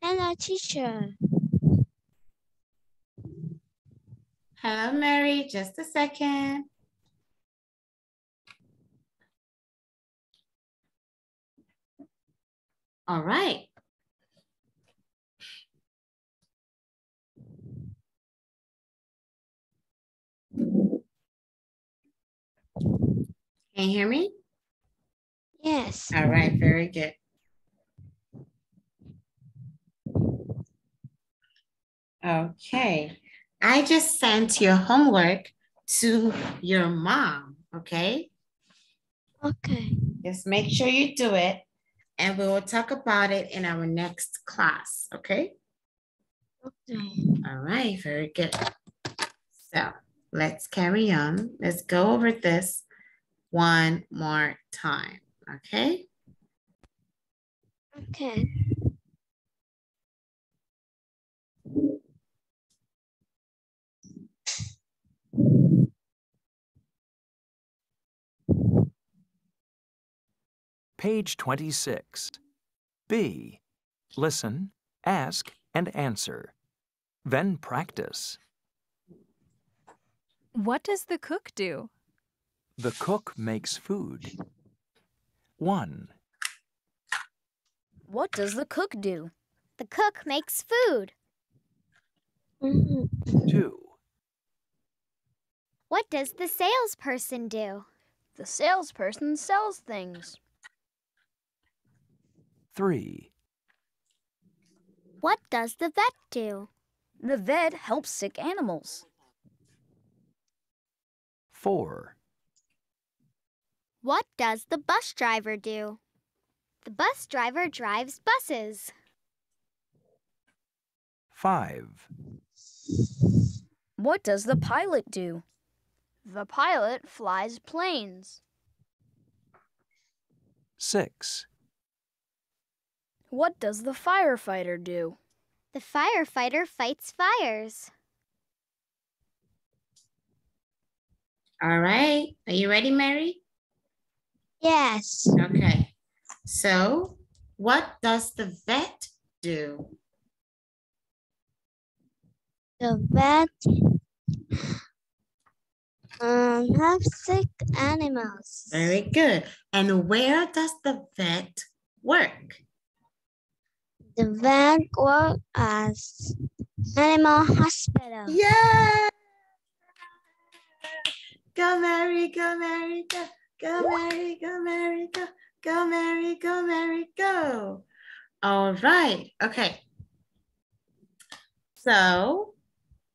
Hello, teacher. Hello, Mary. Just a second. All right. Can you hear me? Yes. All right, very good. Okay, I just sent your homework to your mom, okay? Okay. Just make sure you do it and we will talk about it in our next class, okay? Okay. All right, very good. So let's carry on. Let's go over this one more time, okay? Okay. Page 26. B. Listen, ask, and answer. Then practice. What does the cook do? The cook makes food. 1, What does the cook do? The cook makes food. Mhm. 2, What does the salesperson do? The salesperson sells things. 3, What does the vet do? The vet helps sick animals. 4, What does the bus driver do? The bus driver drives buses. 5, What does the pilot do? The pilot flies planes. 6, What does the firefighter do? The firefighter fights fires. All right, are you ready, Mary? Yes. Okay, so what does the vet do? The vet um have sick animals. Very good. And where does the vet work? The vet work as animal hospital. Yeah. Go Mary, go Mary, go. Go Mary, go Mary, go. Go Mary, go Mary, go. All right, okay. So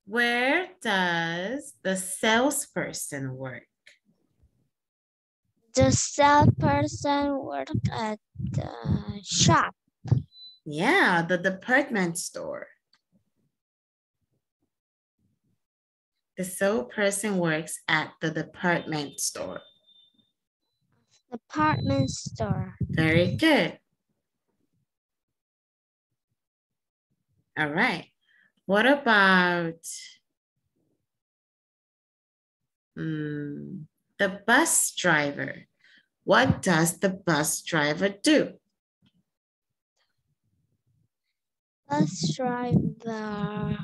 where does the salesperson work? The salesperson work at the shop. Yeah, the department store. The salesperson works at the department store. Department store. Very good. All right. What about mm, the bus driver? What does the bus driver do? Bus driver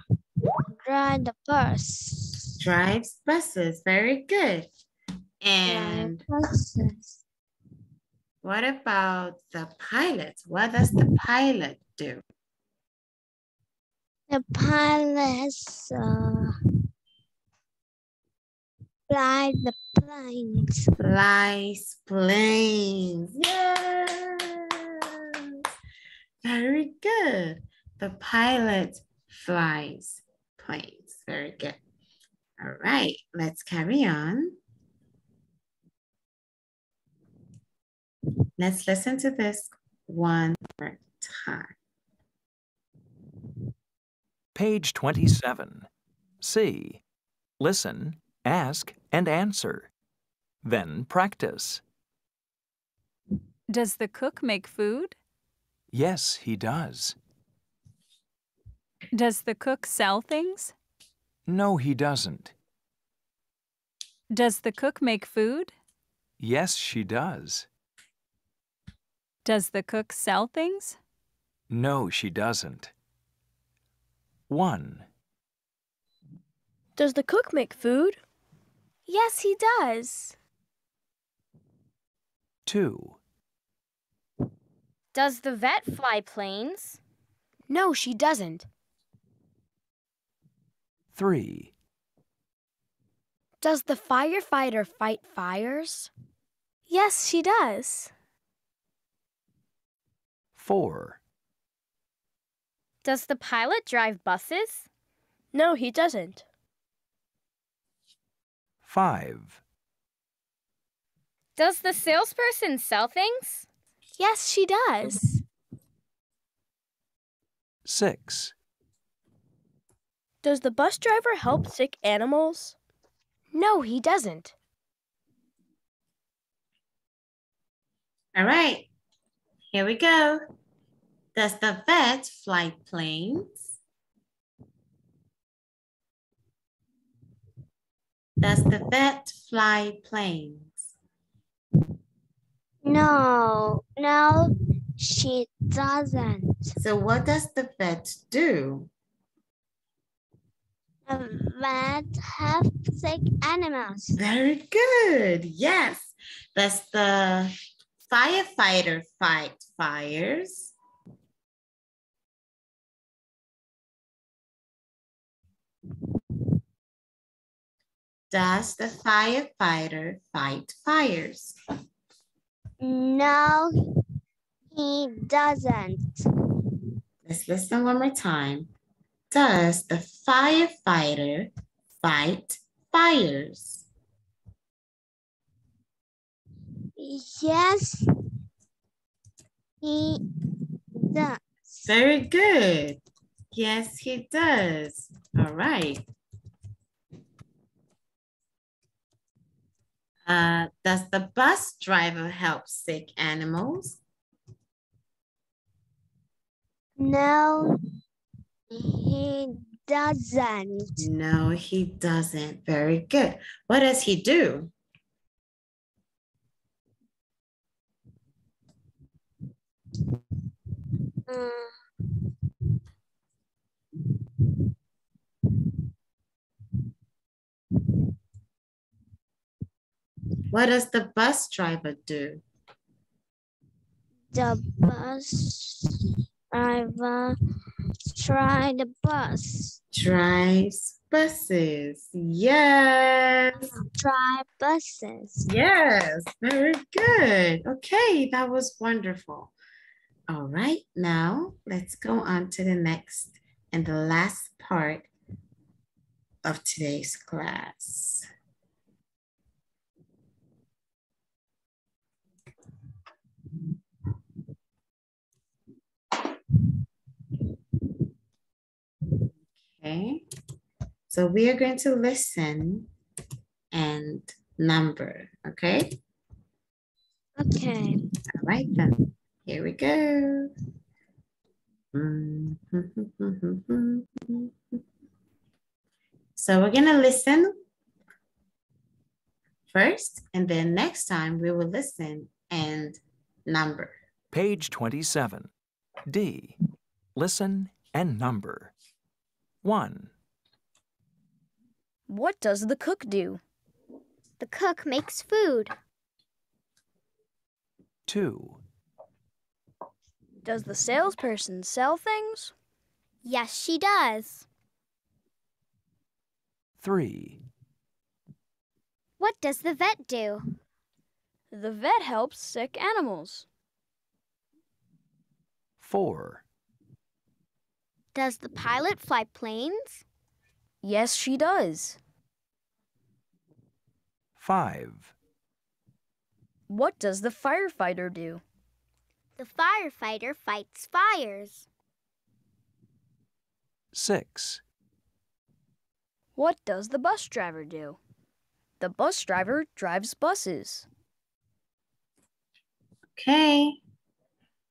drive the bus. Drives buses. Very good. And buses. what about the pilot? What does the pilot do? The pilots uh, fly the planes. Flies planes. Yes. Very good. The pilot flies planes. Very good. All right, let's carry on. Let's listen to this one more time. Page 27. C. Listen, ask, and answer. Then practice. Does the cook make food? Yes, he does. Does the cook sell things? No, he doesn't. Does the cook make food? Yes, she does. Does the cook sell things? No, she doesn't. 1, Does the cook make food? Yes, he does. 2, Does the vet fly planes? No, she doesn't. 3, Does the firefighter fight fires? Yes, she does. 4, Does the pilot drive buses? No, he doesn't. 5, Does the salesperson sell things? Yes, she does. 6, Does the bus driver help sick animals? No, he doesn't. All right, here we go. Does the vet fly planes? Does the vet fly planes? No, no, she doesn't. So what does the vet do? The vet have sick animals. Very good. Yes. Does the firefighter fight fires? Does the firefighter fight fires? No, he doesn't. Let's listen one more time. Does the firefighter fight fires? Yes, he does. Very good. Yes, he does. All right. Uh, does the bus driver help sick animals? No, he doesn't. No, he doesn't. Very good. What does he do? Mm, What does the bus driver do? the bus driver uh, try the bus. Drives buses. Yes. Drive buses. Yes, very good. Okay, that was wonderful. All right, now let's go on to the next and the last part of today's class. Okay, so we are going to listen and number, okay? Okay. All right then, here we go. So we're gonna listen first, and then next time we will listen and number. Page 27. D. Listen and number. 1, What does the cook do? The cook makes food. 2, Does the salesperson sell things? Yes, she does. 3, What does the vet do? The vet helps sick animals. 4, Does the pilot fly planes? Yes, she does. 5, What does the firefighter do? The firefighter fights fires. 6, What does the bus driver do? The bus driver drives buses. Okay,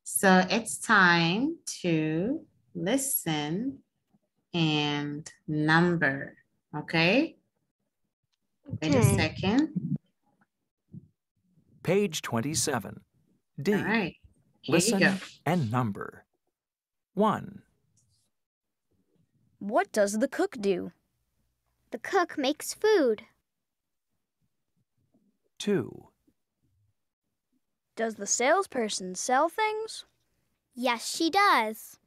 so it's time to listen and number, okay? Wait a second. Page 27. D. All right, here you Listen go. and number. 1, What does the cook do? The cook makes food. 2, Does the salesperson sell things? Yes, she does.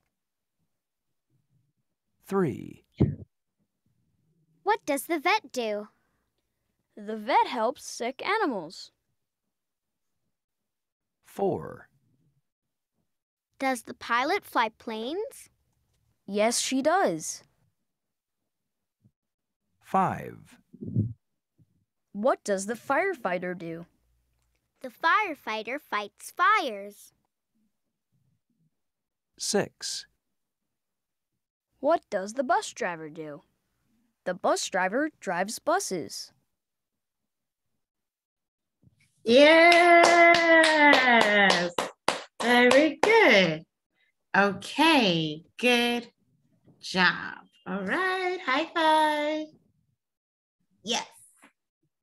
3, What does the vet do? The vet helps sick animals. 4, Does the pilot fly planes? Yes, she does. 5, What does the firefighter do? The firefighter fights fires. 6, What does the bus driver do? The bus driver drives buses. Yes. Very good. Okay, good job. All right, high five. Yes.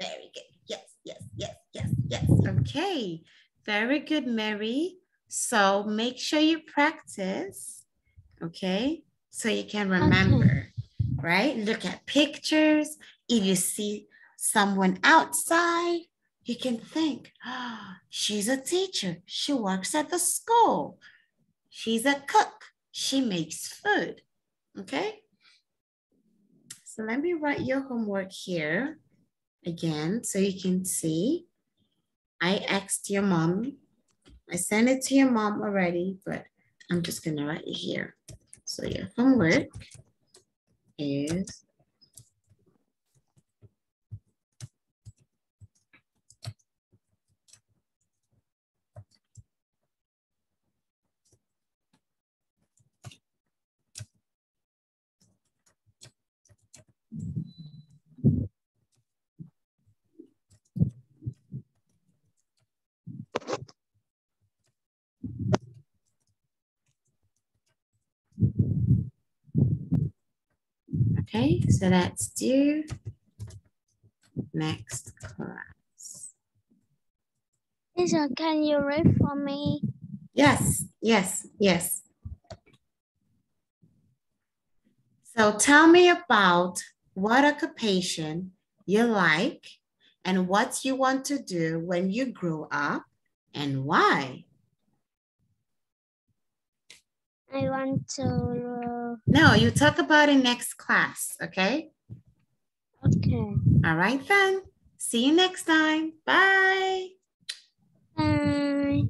Very good. Yes, yes, yes, yes, yes. Okay. Very good, Mary. So make sure you practice, okay? So you can remember, right? Look at pictures. If you see someone outside, you can think, oh, she's a teacher. She works at the school. She's a cook. She makes food. Okay. So let me write your homework here again so you can see. I asked your mom. I sent it to your mom already, but I'm just going to write it here. So your homework is Okay, so that's due next class. Lisa, can you read for me? Yes, yes, yes. So tell me about what occupation you like and what you want to do when you grow up and why. I want to. No, you talk about it next class, okay? Okay. All right then. See you next time. Bye. Bye.